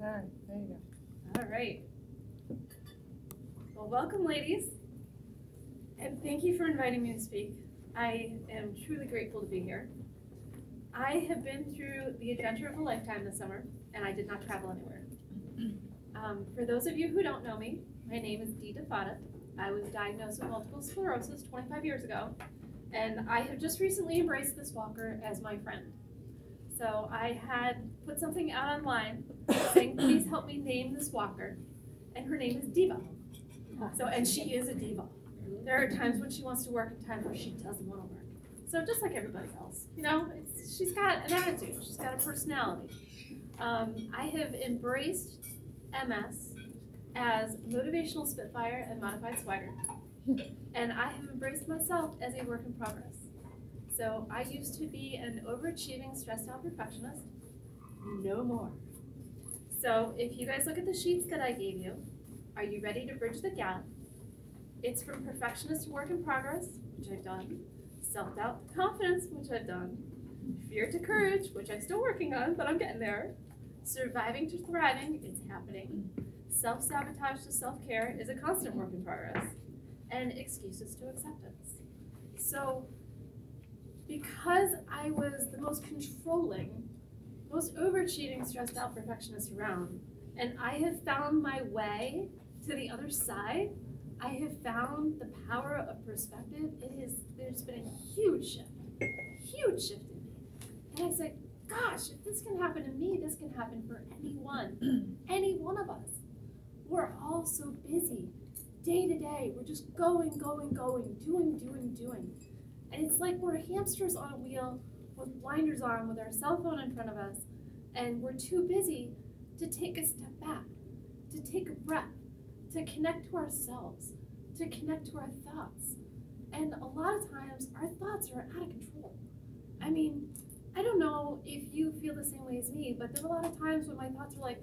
All right, there you go. All right. Well, welcome, ladies. And thank you for inviting me to speak. I am truly grateful to be here. I have been through the adventure of a lifetime this summer, and I did not travel anywhere. Um, for those of you who don't know me, my name is Dee DiFatta. I was diagnosed with multiple sclerosis 25 years ago, and I have just recently embraced this walker as my friend. So I had put something out online saying, please help me name this walker. And her name is Diva. So, and she is a diva. There are times when she wants to work and times where she doesn't want to work. So just like everybody else, you know, she's got an attitude, she's got a personality. Um, I have embraced MS as motivational spitfire and modified swagger. And I have embraced myself as a work in progress. So I used to be an overachieving, stressed out perfectionist. No more. So if you guys look at the sheets that I gave you, are you ready to bridge the gap? It's from perfectionist to work in progress, which I've done, self doubt to confidence, which I've done, fear to courage, which I'm still working on, but I'm getting there, surviving to thriving, it's happening, self sabotage to self care is a constant work in progress, and excuses to acceptance. So, because I was the most controlling, most overachieving, stressed out perfectionist around, and I have found my way to the other side, I have found the power of perspective. It is there's been a huge shift, huge shift in me. And I said, gosh, if this can happen to me, this can happen for anyone, any one of us. We're all so busy, day to day. We're just going, going, going, doing, doing, doing. And it's like we're hamsters on a wheel with blinders on, with our cell phone in front of us, and we're too busy to take a step back, to take a breath, to connect to ourselves, to connect to our thoughts. And a lot of times, our thoughts are out of control. I mean, I don't know if you feel the same way as me, but there are a lot of times when my thoughts are like,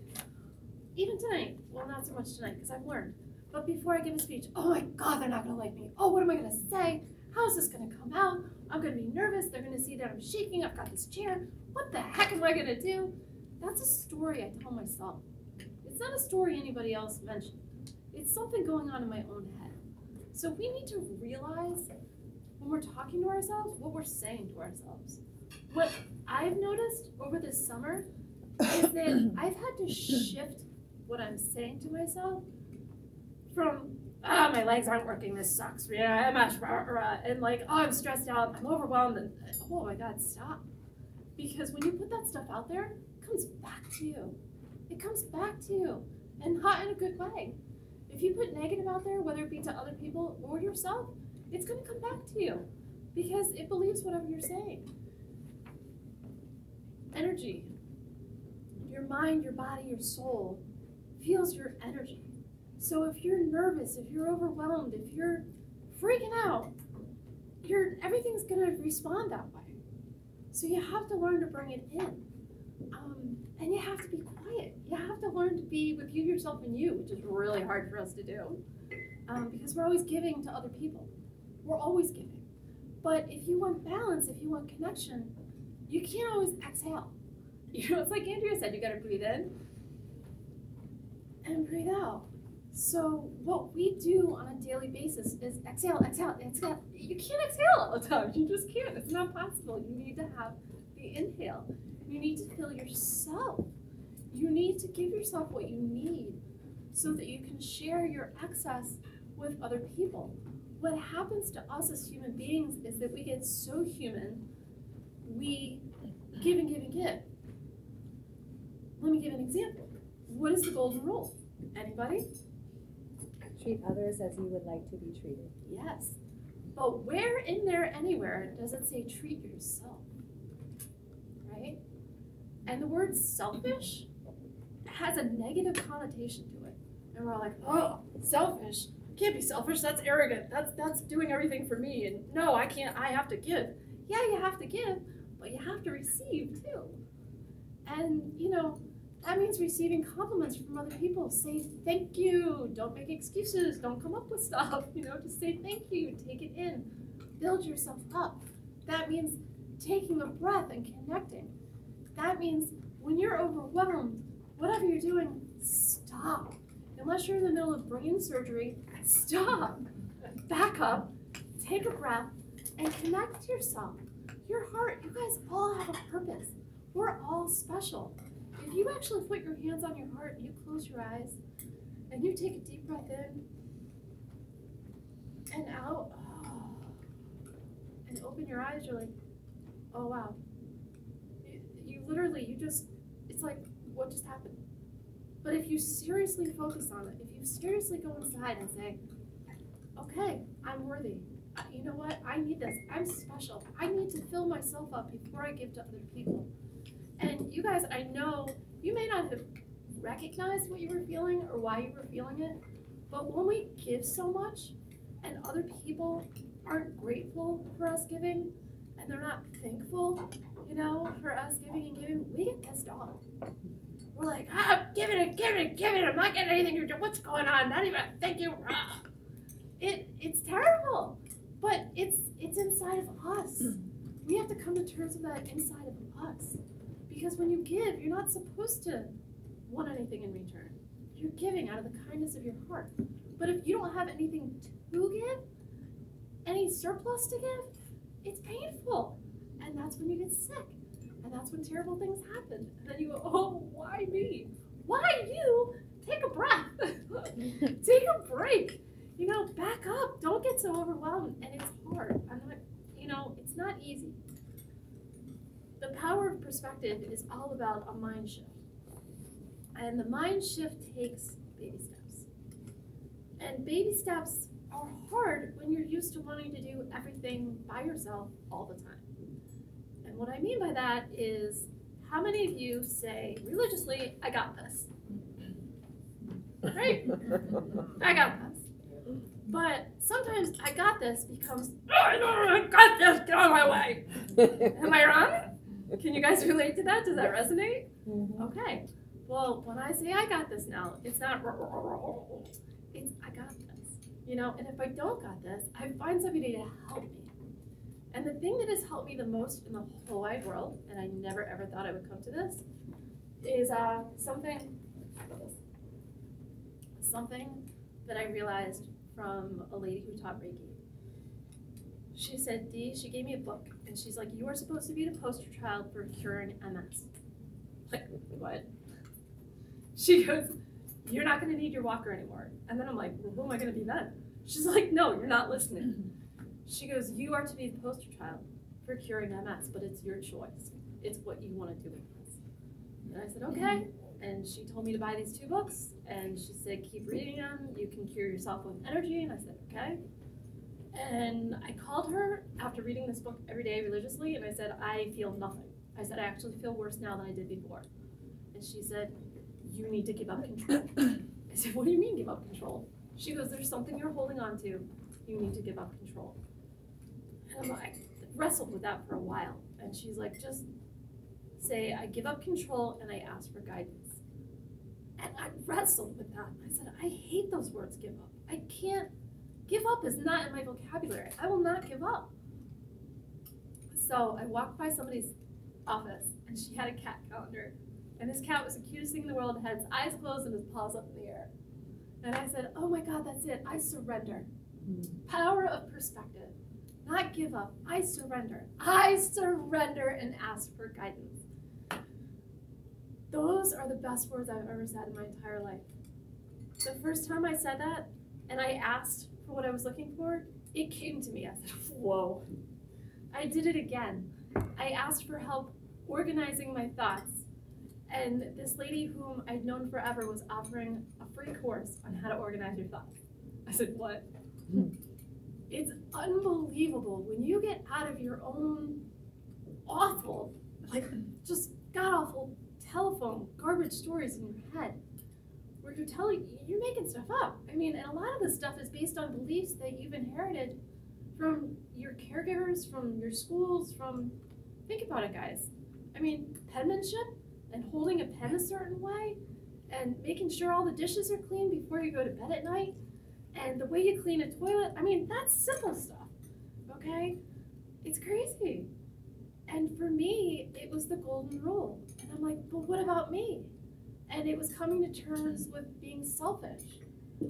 even tonight, well, not so much tonight because I've learned, but before I give a speech, oh my God, they're not gonna like me. Oh, what am I gonna say? How's this gonna come out? I'm gonna be nervous. They're gonna see that I'm shaking. I've got this chair. What the heck am I gonna do? That's a story I tell myself. It's not a story anybody else mentioned. It's something going on in my own head. So we need to realize when we're talking to ourselves what we're saying to ourselves. What I've noticed over this summer is that I've had to shift what I'm saying to myself from ah, my legs aren't working, this sucks, rah, rah, and like, oh, I'm stressed out, I'm overwhelmed, and oh my God, stop. Because when you put that stuff out there, it comes back to you. It comes back to you, and not in a good way. If you put negative out there, whether it be to other people or yourself, it's going to come back to you because it believes whatever you're saying. Energy. Your mind, your body, your soul feels your energy. So if you're nervous, if you're overwhelmed, if you're freaking out, you're everything's gonna respond that way. So you have to learn to bring it in, um, and you have to be quiet. You have to learn to be with you, yourself, and you, which is really hard for us to do, um, because we're always giving to other people. We're always giving. But if you want balance, if you want connection, you can't always exhale. You know, it's like Andrea said, you gotta breathe in and breathe out. So what we do on a daily basis is exhale, exhale, exhale. You can't exhale all the time. You just can't. It's not possible. You need to have the inhale. You need to feel yourself. You need to give yourself what you need so that you can share your excess with other people. What happens to us as human beings is that we get so human, we give and give and give. Let me give an example. What is the golden rule? Anybody? Treat others as you would like to be treated. Yes. But where in there anywhere does it say treat yourself? Right? And the word selfish has a negative connotation to it. And we're all like, oh, selfish. Can't be selfish, that's arrogant. That's that's doing everything for me. And no, I can't I have to give. Yeah, you have to give, but you have to receive too. And you know, that means receiving compliments from other people. Say thank you. Don't make excuses. Don't come up with stuff. You know, just say thank you. Take it in. Build yourself up. That means taking a breath and connecting. That means when you're overwhelmed, whatever you're doing, stop. unless you're in the middle of brain surgery, stop, back up, take a breath, and connect yourself. Your heart, you guys all have a purpose. We're all special. You actually put your hands on your heart and you close your eyes and you take a deep breath in and out, and open your eyes, you're like, oh wow. You, you literally, you just, it's like, what just happened? But if you seriously focus on it, if you seriously go inside and say, okay, I'm worthy. You know what? I need this. I'm special. I need to fill myself up before I give to other people. And you guys, I know you may not have recognized what you were feeling or why you were feeling it, but when we give so much and other people aren't grateful for us giving and they're not thankful, you know, for us giving and giving, we get pissed off. We're like, ah, give it, it, give it, give it. I'm not getting anything. You're doing. What's going on? Not even a thank you. Ah. It, it's terrible, but it's it's inside of us. We have to come to terms with that inside of us, because when you give, you're not supposed to want anything in return. You're giving out of the kindness of your heart. But if you don't have anything to give, any surplus to give, it's painful, and that's when you get sick. And that's when terrible things happen. And then you go, oh, why me? Why you? Take a breath. Take a break. You know, back up. Don't get so overwhelmed. And it's hard. I'm not, you know, it's not easy. The power of perspective is all about a mind shift. And the mind shift takes baby steps. And baby steps are hard when you're used to wanting to do everything by yourself all the time. And what I mean by that is how many of you say religiously, I got this? Right? I got this. But sometimes I got this becomes, oh, I got this, get out of my way. Am I wrong? Can you guys relate to that? Does that resonate? Okay. Well, when I say I got this now, it's not, it's I got this. You know, and if I don't got this, I find somebody to help me. And the thing that has helped me the most in the whole wide world, and I never ever thought I would come to this, is uh, something, something that I realized from a lady who taught Reiki. She said, Dee, she gave me a book, and she's like, you are supposed to be the poster child for curing MS. Like, what? She goes, you're not going to need your walker anymore. And then I'm like, well, who am I going to be then? She's like, no, you're not listening. She goes, You are to be the poster child for curing MS, but it's your choice. It's what you want to do with this. And I said, Okay. And she told me to buy these two books, and she said, Keep reading them. You can cure yourself with energy. And I said, Okay. And I called her after reading this book every day religiously, and I said, I feel nothing. I said, I actually feel worse now than I did before. And she said, You need to give up control. I said, What do you mean, give up control? She goes, There's something you're holding on to. You need to give up control. And I'm wrestled with that for a while. And she's like, just say, I give up control and I ask for guidance. And I wrestled with that. I said, I hate those words, give up. I can't, give up is not in my vocabulary. I will not give up. So I walked by somebody's office and she had a cat calendar. And this cat was the cutest thing in the world. Had its eyes closed and his paws up in the air. And I said, Oh my God, that's it. I surrender. Hmm. Power of perspective not give up. I surrender. I surrender and ask for guidance. Those are the best words I've ever said in my entire life. The first time I said that and I asked for what I was looking for, it came to me. I said, Whoa. I did it again. I asked for help organizing my thoughts. And this lady whom I'd known forever was offering a free course on how to organize your thoughts. I said, What? Hmm. it's unbelievable when you get out of your own awful, like just god awful telephone garbage stories in your head where you're telling you're making stuff up. I mean, and a lot of this stuff is based on beliefs that you've inherited from your caregivers, from your schools, from think about it guys. I mean, penmanship and holding a pen a certain way and making sure all the dishes are clean before you go to bed at night and the way you clean a toilet, I mean, that's simple stuff, okay? It's crazy. And for me, it was the golden rule. And I'm like, but what about me? And it was coming to terms with being selfish.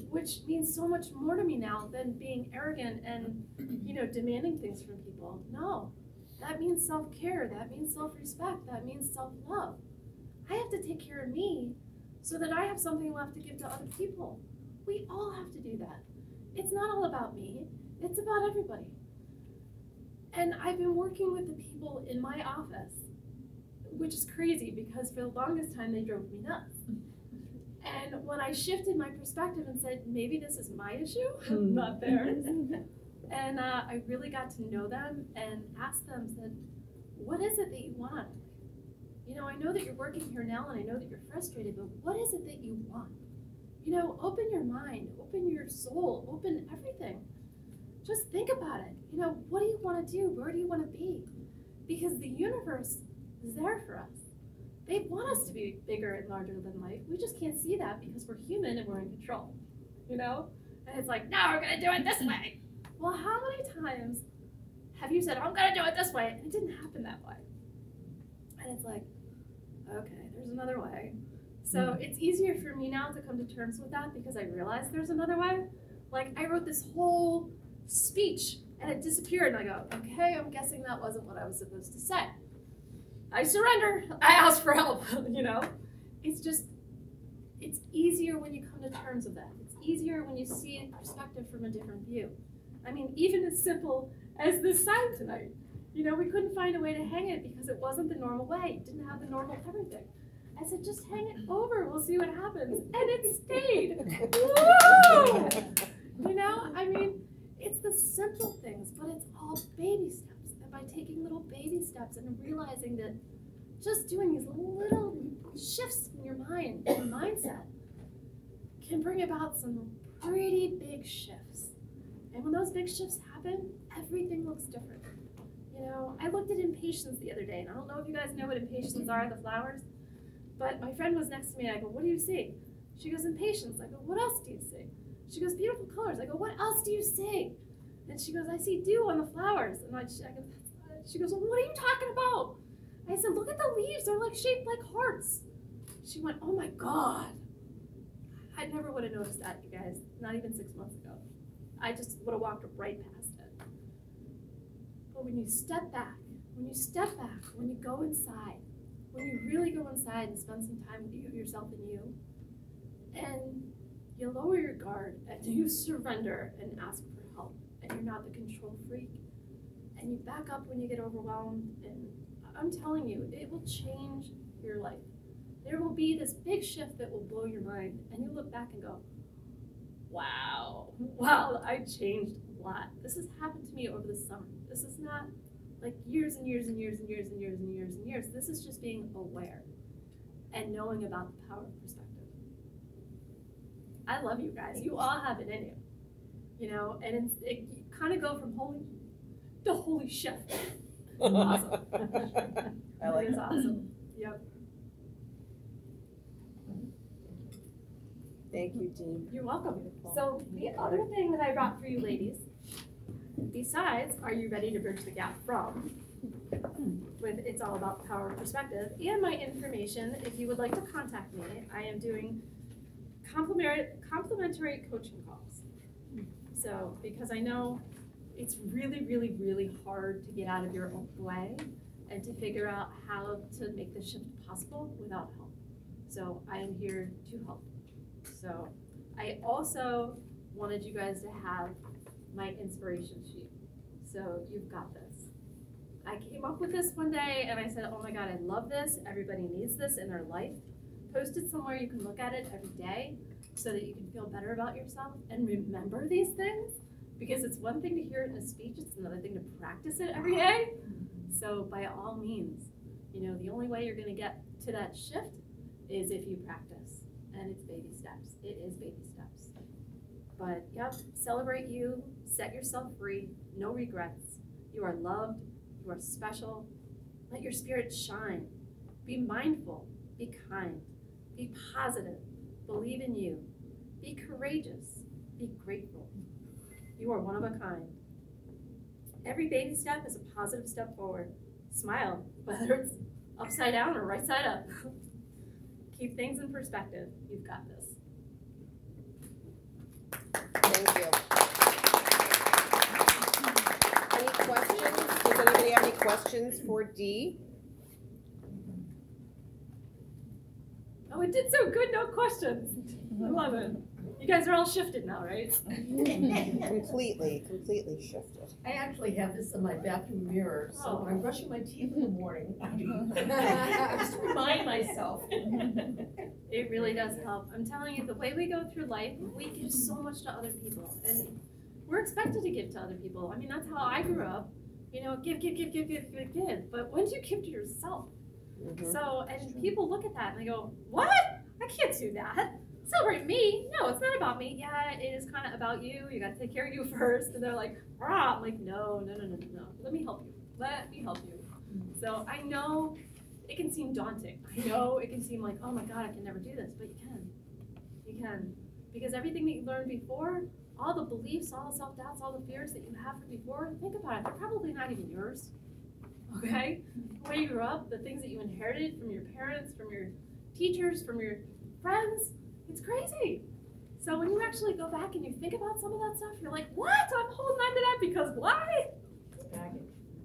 which means so much more to me now than being arrogant and, you know, demanding things from people. No, that means self care, that means self respect, that means self love. I have to take care of me so that I have something left to give to other people. We all have to do that. It's not all about me, it's about everybody. And I've been working with the people in my office, which is crazy because for the longest time they drove me nuts. And when I shifted my perspective and said, maybe this is my issue, not theirs, and uh, I really got to know them and asked them, said, what is it that you want? You know, I know that you're working here now and I know that you're frustrated, but what is it that you want? You know, open your mind, open your soul, open everything. Just think about it. You know, what do you want to do? Where do you want to be? Because the universe is there for us. They want us to be bigger and larger than life. We just can't see that because we're human and we're in control. You know? And it's like, no, we're going to do it this way. Well, how many times have you said, I'm going to do it this way? And it didn't happen that way. And it's like, okay, there's another way. So hmm. it's easier for me now to come to terms with that because I realize there's another way. Like, I wrote this whole speech and it disappeared, and I go, okay, I'm guessing that wasn't what I was supposed to say. I surrender. I ask for help, you know? It's just, it's easier when you come to terms with that. It's easier when you see a perspective from a different view. I mean, even as simple as this sign tonight. You know, we couldn't find a way to hang it because it wasn't the normal way. It didn't have the normal everything. I said, just hang it over. We'll see what happens. And it stayed. Woo! You know, I mean, it's the simple things, but it's all baby steps. By taking little baby steps and realizing that just doing these little shifts in your mind and mindset can bring about some pretty big shifts. And when those big shifts happen, everything looks different. You know, I looked at impatiens the other day, and I don't know if you guys know what impatiens are, the flowers, but my friend was next to me, and I go, What do you see? She goes, Impatiens. I go, What else do you see? She goes, Beautiful colors. I go, What else do you see? And she goes, I see dew on the flowers. And I, I go, She goes, Well, what are you talking about? I said, Look at the leaves. They're like shaped like hearts. She went, Oh my God. I never would have noticed that, you guys, not even six months ago. I just would have walked right past it. But when you step back, when you step back, when you go inside, when you really go inside and spend some time with you, yourself and you, and you lower your guard and you surrender and ask for help, and you're not the control freak, and you back up when you get overwhelmed, and I'm telling you, it will change your life. There will be this big shift that will blow your mind, and you look back and go, wow, wow, I changed a lot. This has happened to me over the summer. This is not like years and years and years and years and years and years and years. This is just being aware and knowing about the power of perspective. I love you guys. You all have it in you, you know, and it kind of go from holy to holy shit. Awesome. I like It is that. awesome. Yep. Thank you, Jean. You're welcome. So the other thing that I brought for you ladies, besides, are you ready to bridge the gap from? With It's All About Power Perspective, and my information, if you would like to contact me, I am doing complimentary, complimentary coaching calls. So, because I know it's really, really, really hard to get out of your own way and to figure out how to make the shift possible without help. So I am here to help. So I also wanted you guys to have my inspiration sheet. So you've got this. I came up with this one day and I said, oh my God, I love this. Everybody needs this in their life. Post it somewhere you can look at it every day so that you can feel better about yourself and remember these things. Because it's one thing to hear it in a speech, it's another thing to practice it every day. So by all means, you know, the only way you're gonna get to that shift is if you practice. And it's baby steps. It is baby steps. But yep, celebrate you, set yourself free, no regrets. You are loved, you are special. Let your spirit shine. Be mindful, be kind, be positive, believe in you, be courageous, be grateful. You are one of a kind. Every baby step is a positive step forward. Smile, whether it's upside down or right side up. Keep things in perspective. You've got this. Thank you. Any questions? Does anybody have any questions for Dee? Oh, it did so good, no questions. I love it. You guys are all shifted now, right? Completely, completely shifted. I actually have this in my bathroom mirror, so when I'm brushing my teeth in the morning, I do. Just remind myself. It really does help. I'm telling you, the way we go through life, we give so much to other people. And we're expected to give to other people. I mean, that's how I grew up. You know, give, give, give, give, give, give, give. But when do you give to yourself? Mhm. So, and people look at that and they go, What? I can't do that. Celebrate me. No, it's not about me. Yeah, it is kind of about you. You got to take care of you first. And they're like, Rah. I'm like, No, no, no, no, no, no. Let me help you. Let me help you. So I know it can seem daunting. I know it can seem like, Oh my God, I can never do this. But you can. You can. Because everything that you learned before, all the beliefs, all the self doubts, all the fears that you have from before, think about it. They're probably not even yours. Okay? the way you grew up, the things that you inherited from your parents, from your teachers, from your friends, it's crazy. So when you actually go back and you think about some of that stuff, you're like, what? I'm holding on to that because why?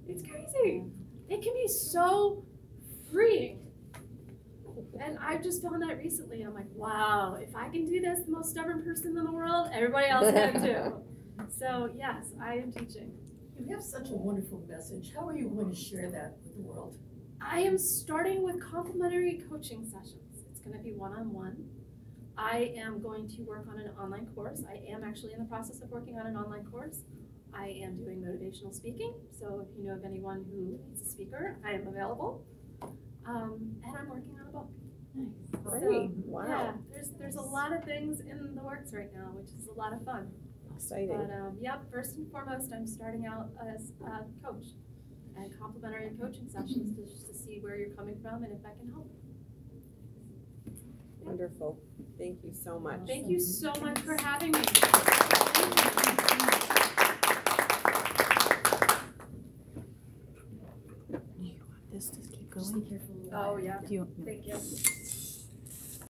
It's crazy. It can be so freeing. And I've just found that recently. I'm like, wow, if I can do this, the most stubborn person in the world, everybody else can too. So yes, I am teaching. You have such a wonderful message. How are you going to share that with the world? I am starting with complimentary coaching sessions. It's going to be one on one. I am going to work on an online course. I am actually in the process of working on an online course. I am doing motivational speaking, so if you know of anyone who needs a speaker, I am available. Um, and I'm working on a book. Nice. Great, Yeah, wow, there's there's a lot of things in the works right now, which is a lot of fun. exciting. But um, yep, first and foremost, I'm starting out as a coach and complimentary coaching sessions to, just to see where you're coming from and if I can help. Wonderful. Thank you so much. Thank you so much for having me. This, just keep going. Oh, oh yeah. Do you, Thank you.